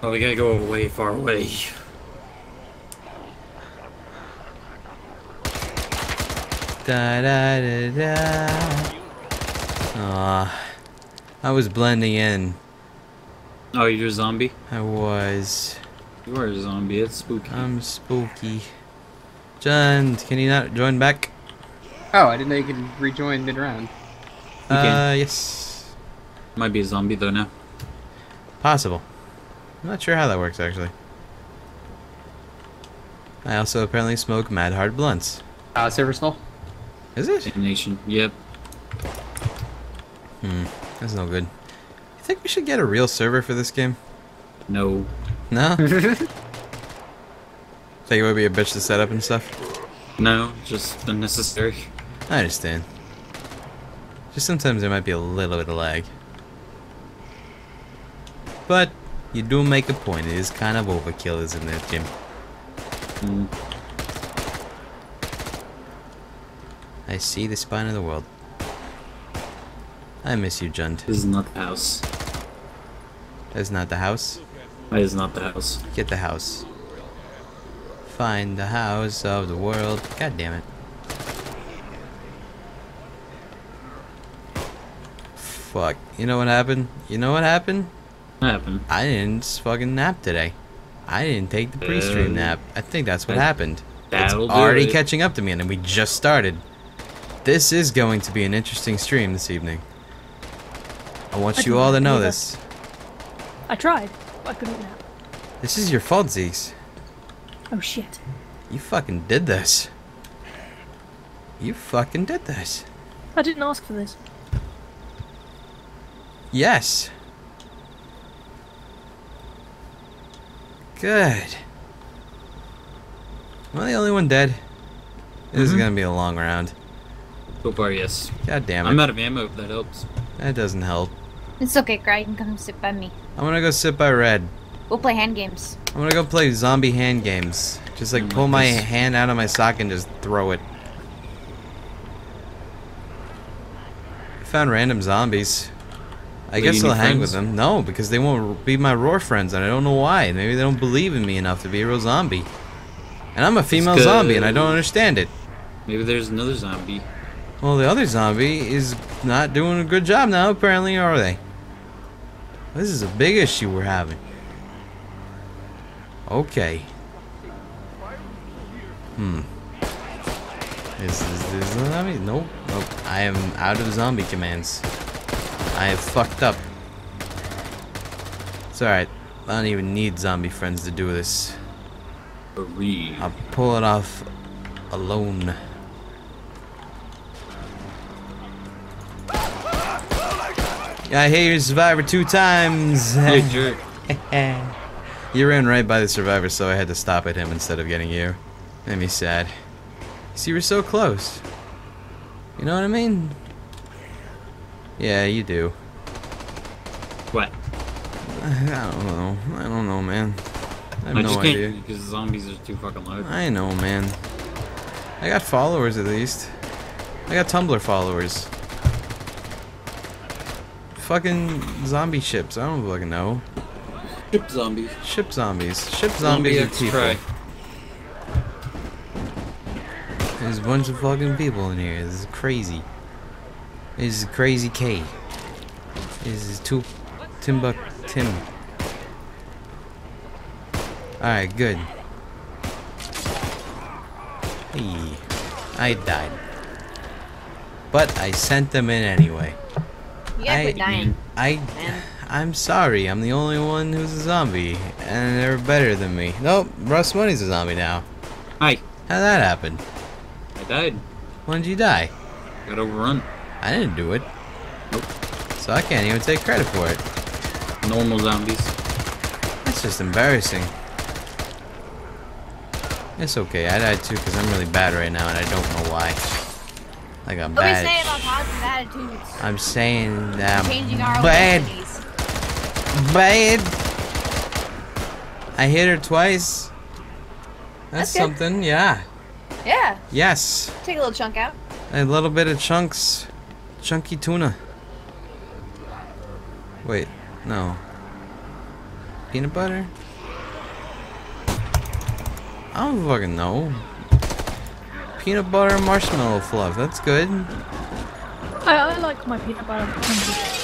Oh, we gotta go way far away. Da da da da. Aw. I was blending in. Oh, you're a zombie? I was. You are a zombie. It's spooky. I'm spooky. John, can you not join back? Oh, I didn't know you could rejoin mid-round. You uh, can. yes. Might be a zombie though now. Possible. I'm not sure how that works actually. I also apparently smoke mad hard blunts. Uh, Silver Skull? Is it? Same nation. Yep. Hmm. That's no good. You think we should get a real server for this game? No. No? Think it would be a bitch to set up and stuff? No. Just unnecessary. I understand. Just sometimes there might be a little bit of lag. But you do make a point. It is kind of overkill, isn't it, Jim? Mm. I see the spine of the world. I miss you, Junt. This is not the house. That's not the house. That is not the house. Get the house. Find the house of the world. God damn it. Fuck. You know what happened? You know what happened? What happened? I didn't fucking nap today. I didn't take the pre-stream Uh, nap. I think that's what that- happened. It's already it. catching up to me, and we just started. This is going to be an interesting stream this evening. I want I you all to know either. this. I tried. I couldn't nap. This is your fault, Zeeks. Oh shit. You fucking did this. You fucking did this. I didn't ask for this. Yes. Good. Am I the only one dead? This is Mhm. gonna be a long round. So far, yes. God damn it. I'm out of ammo. If that helps. That doesn't help. It's okay, Cry. You can come sit by me. I'm gonna go sit by Red. We'll play hand games. I'm gonna go play zombie hand games. Just like Oh pull my goodness. hand out of my sock and just throw it. I found random zombies. I guess I'll need hang with them. No, because they won't be my roar friends, and I don't know why. Maybe they don't believe in me enough to be a real zombie. And I'm a female zombie, and I don't understand it. Maybe there's another zombie. Well, the other zombie is not doing a good job now, apparently, are they? This is a big issue we're having. Okay. Hmm. Is, is this a zombie? Nope. Nope. I am out of zombie commands. I have fucked up. It's alright. I don't even need zombie friends to do this. I'll pull it off alone. I hate your survivor two times. You ran right by the survivor, so I had to stop at him instead of getting you. Made me sad. See, you were so close. You know what I mean? Yeah, you do. What? I don't know. I don't know, man. I have I no just idea. can't because zombies are too fucking loud. I know, man. I got followers at least. I got Tumblr followers. Fucking zombie ships. I don't fucking know. Ship zombies. Ship zombies. Ship Zombie zombies are people. There's a bunch of fucking people in here. This is crazy. This is crazy K. This is two Timbuk Tim. Alright, good. Hey, I died. But I sent them in anyway. You gotta I- quit dying. I, Man. I'm sorry. I'm the only one who's a zombie, and they're better than me. Nope, Russ Money's a zombie now. Hi. How'd that happen? I died. When did you die? Got overrun. I didn't do it. Nope. So I can't even take credit for it. Normal zombies. That's just embarrassing. It's okay. I died too because I'm really bad right now, and I don't know why. I got What we say bad. about positive attitudes? I'm saying that Changing our I'm bad. identities. Bad. I hit her twice. That's, That's good. something, yeah. Yeah. Yes. Take a little chunk out. A little bit of chunks. Chunky tuna. Wait, no. Peanut butter? I don't fucking know. Peanut butter and marshmallow fluff. That's good. I, I like my peanut butter crunchy.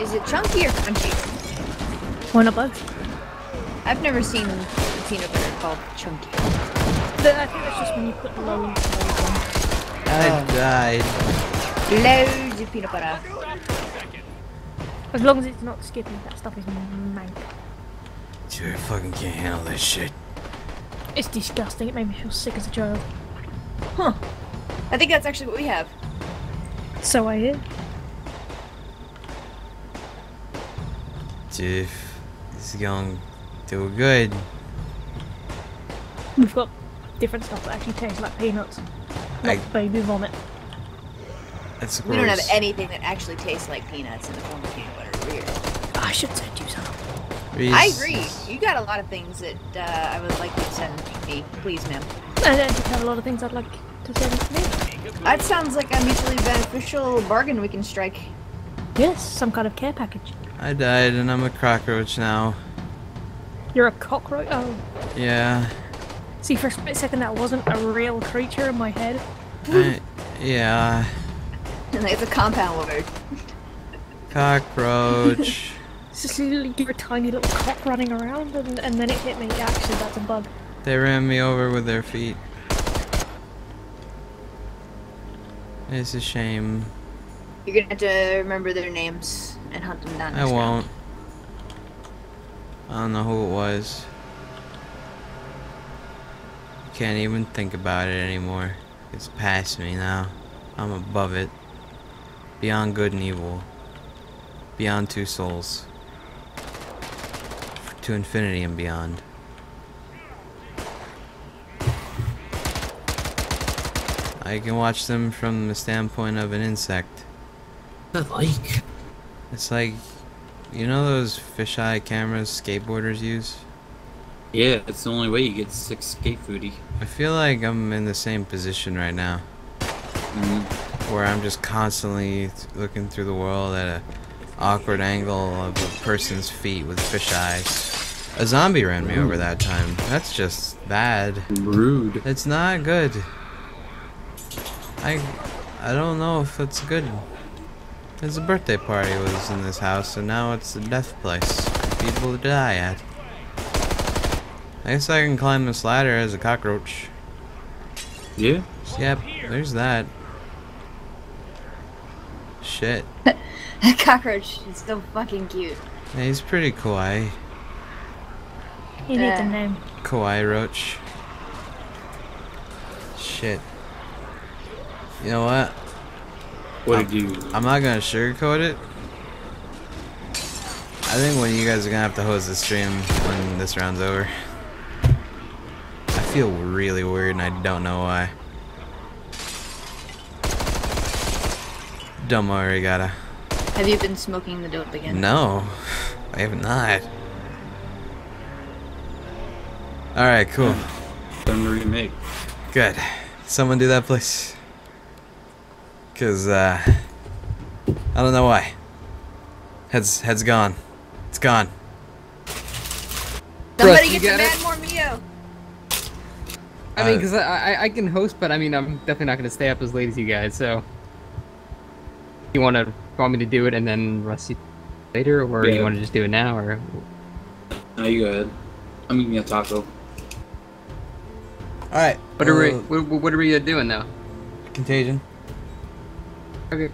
Is it chunky or crunchy? One not both? I've never seen peanut butter called chunky. The, I think that's just when you put loads of loads on. I died. Loads of peanut butter. As long as it's not skippy, that stuff is mank. Dude, I fucking can't handle this shit. It's disgusting. It made me feel sick as a child. Huh. I think that's actually what we have. So I hear. Dude, this is going to good. We've got different stuff that actually tastes like peanuts. Not I- baby vomit. That's gross. We don't have anything that actually tastes like peanuts in the form of peanut butter. Weird. I should send you some. Reese- I agree. You got a lot of things that uh, I would like you to send me. Please, ma'am. And I just have a lot of things I'd like to send to me. That sounds like a mutually beneficial bargain we can strike. Yes, some kind of care package. I died and I'm a cockroach now. You're a cockroach. Oh, Yeah. See, for a split second that wasn't a real creature in my head. I- yeah. And it's a compound word. Cockroach. It's just literally you're a tiny little cock running around, and, and then it hit me. Actually, that's a bug. they ran me over with their feet. It's a shame. You're gonna have to remember their names and hunt them down. I won't. round. I don't know who it was. Can't even think about it anymore. It's past me now. I'm above it. Beyond good and evil. Beyond two souls. To infinity and beyond. I can watch them from the standpoint of an insect. I like. It's like, you know those fisheye cameras skateboarders use? Yeah, it's the only way you get sick skate foodie. I feel like I'm in the same position right now, Mm, where I'm just constantly looking through the world at a awkward angle of a person's feet with fish eyes. A zombie ran me over that time. That's just bad. rude. It's not good. I I don't know if it's good. There's a birthday party was in this house, and now it's a death place for people to die at. I guess I can climb this ladder as a cockroach. Yeah. Yep, there's that. Shit. That cockroach is so fucking cute. Yeah, he's pretty kawaii. You need Uh. the name. Kawaii roach. Shit. You know what? What did you? I'm not gonna sugarcoat it. I think when you guys are gonna have to host the stream when this round's over. I feel really weird and I don't know why. Don't worry, gotta. Have you been smoking the dope again? No, I have not. Alright, cool. Time to remake. Good. Someone do that, please. Cause, uh, I don't know why. Head's, head's gone. It's gone. Somebody you get some got it? Mad More Mio. I mean, Uh, because I, I I can host, but I mean, I'm definitely not gonna stay up as late as you guys. So, you want to want me to do it and then Rusty later, or Yeah. you want to just do it now, or Now you go ahead. I'm eating a taco. Alright. what are we what, what are we uh, doing now? Contagion. Okay.